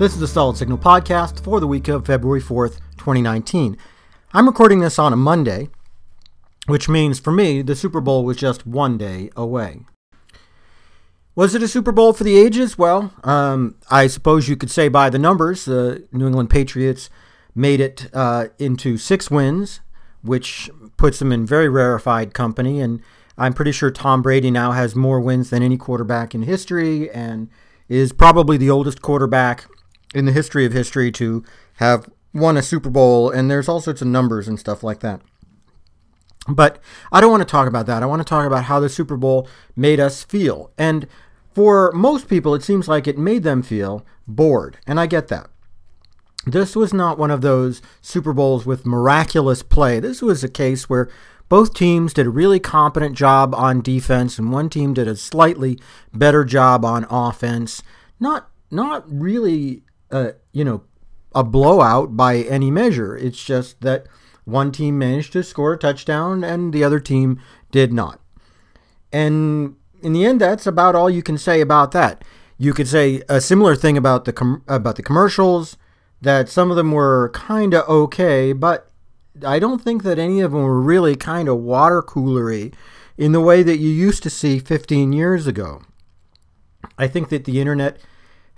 This is the Solid Signal podcast for the week of February 4th, 2019. I'm recording this on a Monday, which means for me, the Super Bowl was just one day away. Was it a Super Bowl for the ages? Well, um, I suppose you could say by the numbers, the New England Patriots made it uh, into six wins, which puts them in very rarefied company. And I'm pretty sure Tom Brady now has more wins than any quarterback in history and is probably the oldest quarterback in the history of history to have won a Super Bowl, and there's all sorts of numbers and stuff like that. But I don't want to talk about that. I want to talk about how the Super Bowl made us feel. And for most people, it seems like it made them feel bored, and I get that. This was not one of those Super Bowls with miraculous play. This was a case where both teams did a really competent job on defense, and one team did a slightly better job on offense. Not not really uh, you know, a blowout by any measure. It's just that one team managed to score a touchdown and the other team did not. And in the end, that's about all you can say about that. You could say a similar thing about the com- about the commercials that some of them were kind of okay, but I don't think that any of them were really kind of water coolery in the way that you used to see 15 years ago. I think that the internet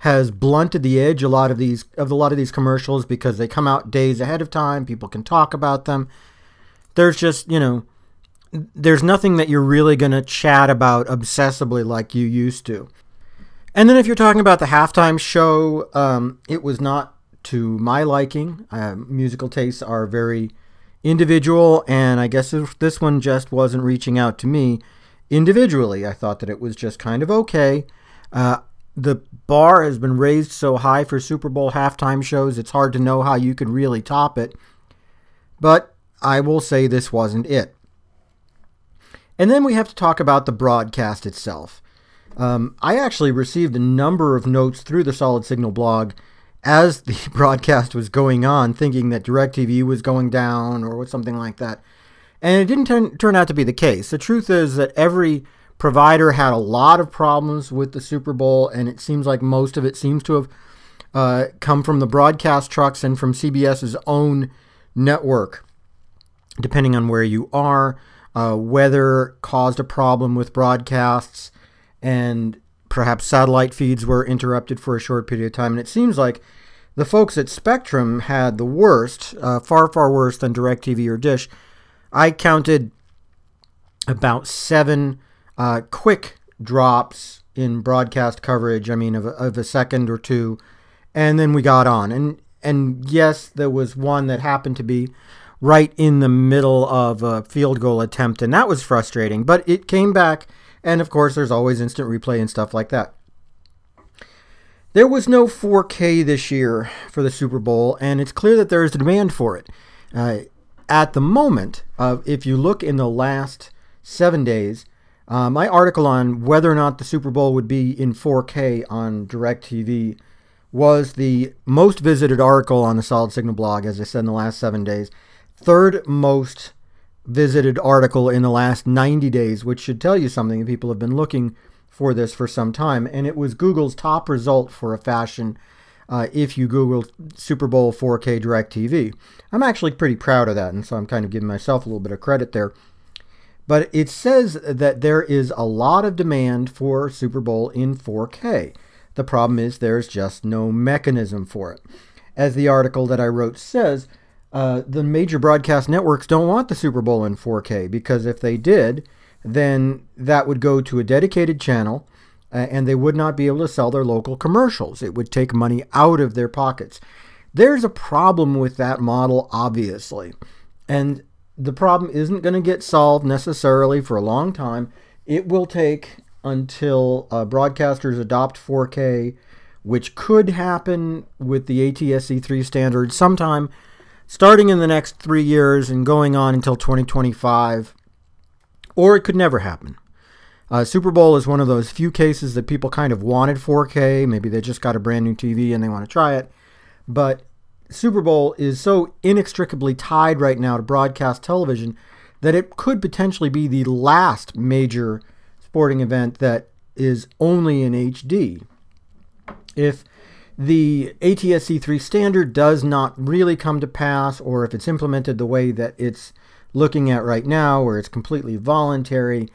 has blunted the edge a lot of these of a lot of these commercials because they come out days ahead of time. People can talk about them. There's just you know, there's nothing that you're really gonna chat about obsessively like you used to. And then if you're talking about the halftime show, um, it was not to my liking. Uh, musical tastes are very individual, and I guess this one just wasn't reaching out to me individually. I thought that it was just kind of okay. Uh, the bar has been raised so high for Super Bowl halftime shows, it's hard to know how you could really top it. But I will say this wasn't it. And then we have to talk about the broadcast itself. Um, I actually received a number of notes through the Solid Signal blog as the broadcast was going on, thinking that DirecTV was going down or something like that. And it didn't turn, turn out to be the case. The truth is that every provider had a lot of problems with the Super Bowl, and it seems like most of it seems to have uh, come from the broadcast trucks and from CBS's own network, depending on where you are. Uh, weather caused a problem with broadcasts, and perhaps satellite feeds were interrupted for a short period of time. And it seems like the folks at Spectrum had the worst, uh, far, far worse than DirecTV or Dish. I counted about seven uh, quick drops in broadcast coverage. I mean, of a, of a second or two, and then we got on. And and yes, there was one that happened to be right in the middle of a field goal attempt, and that was frustrating. But it came back, and of course, there's always instant replay and stuff like that. There was no 4K this year for the Super Bowl, and it's clear that there is a demand for it. Uh, at the moment, uh, if you look in the last seven days, uh, my article on whether or not the Super Bowl would be in 4K on DirecTV was the most visited article on the Solid Signal blog, as I said in the last seven days. Third most visited article in the last 90 days, which should tell you something. People have been looking for this for some time. And it was Google's top result for a fashion uh, if you Google Super Bowl 4K DirecTV. I'm actually pretty proud of that, and so I'm kind of giving myself a little bit of credit there. But it says that there is a lot of demand for Super Bowl in 4K. The problem is there's just no mechanism for it. As the article that I wrote says, uh, the major broadcast networks don't want the Super Bowl in 4K because if they did, then that would go to a dedicated channel uh, and they would not be able to sell their local commercials. It would take money out of their pockets. There's a problem with that model, obviously. And the problem isn't going to get solved necessarily for a long time. It will take until uh, broadcasters adopt 4K, which could happen with the ATSC3 standard sometime starting in the next three years and going on until 2025, or it could never happen. Uh, Super Bowl is one of those few cases that people kind of wanted 4K. Maybe they just got a brand new TV and they want to try it. But Super Bowl is so inextricably tied right now to broadcast television that it could potentially be the last major sporting event that is only in HD. If the ATSC 3 standard does not really come to pass, or if it's implemented the way that it's looking at right now, where it's completely voluntary,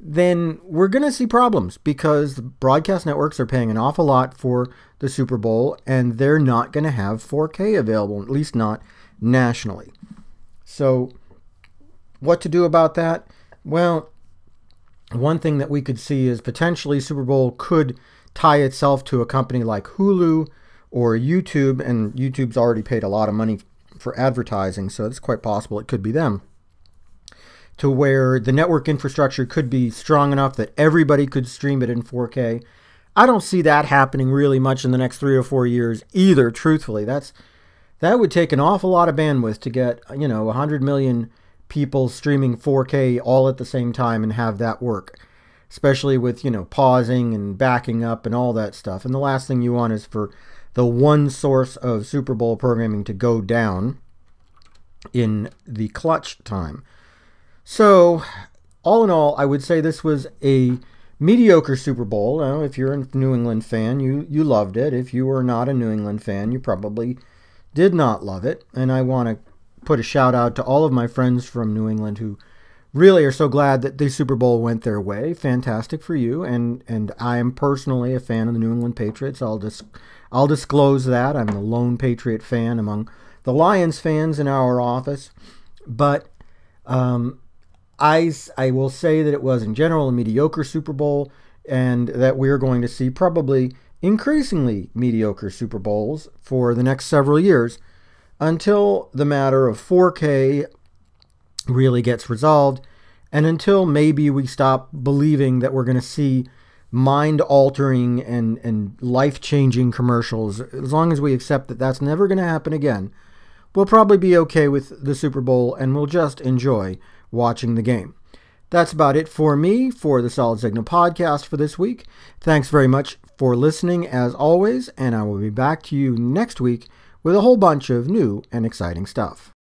then we're going to see problems because the broadcast networks are paying an awful lot for the Super Bowl and they're not going to have 4K available, at least not nationally. So, what to do about that? Well, one thing that we could see is potentially Super Bowl could tie itself to a company like Hulu or YouTube, and YouTube's already paid a lot of money for advertising, so it's quite possible it could be them. To where the network infrastructure could be strong enough that everybody could stream it in 4K. I don't see that happening really much in the next three or four years either. Truthfully, that's that would take an awful lot of bandwidth to get you know 100 million people streaming 4K all at the same time and have that work. Especially with, you know, pausing and backing up and all that stuff. And the last thing you want is for the one source of Super Bowl programming to go down in the clutch time. So, all in all, I would say this was a mediocre Super Bowl. Now, if you're a New England fan, you, you loved it. If you were not a New England fan, you probably did not love it. And I want to put a shout out to all of my friends from New England who really are so glad that the Super Bowl went their way. Fantastic for you, and and I am personally a fan of the New England Patriots. I'll just I'll disclose that I'm the lone Patriot fan among the Lions fans in our office, but um, I I will say that it was in general a mediocre Super Bowl, and that we're going to see probably increasingly mediocre Super Bowls for the next several years until the matter of 4K really gets resolved, and until maybe we stop believing that we're going to see mind altering and, and life changing commercials, as long as we accept that that's never going to happen again, we'll probably be okay with the Super Bowl and we'll just enjoy watching the game. That's about it for me for the Solid Signal podcast for this week. Thanks very much for listening as always, and I will be back to you next week with a whole bunch of new and exciting stuff.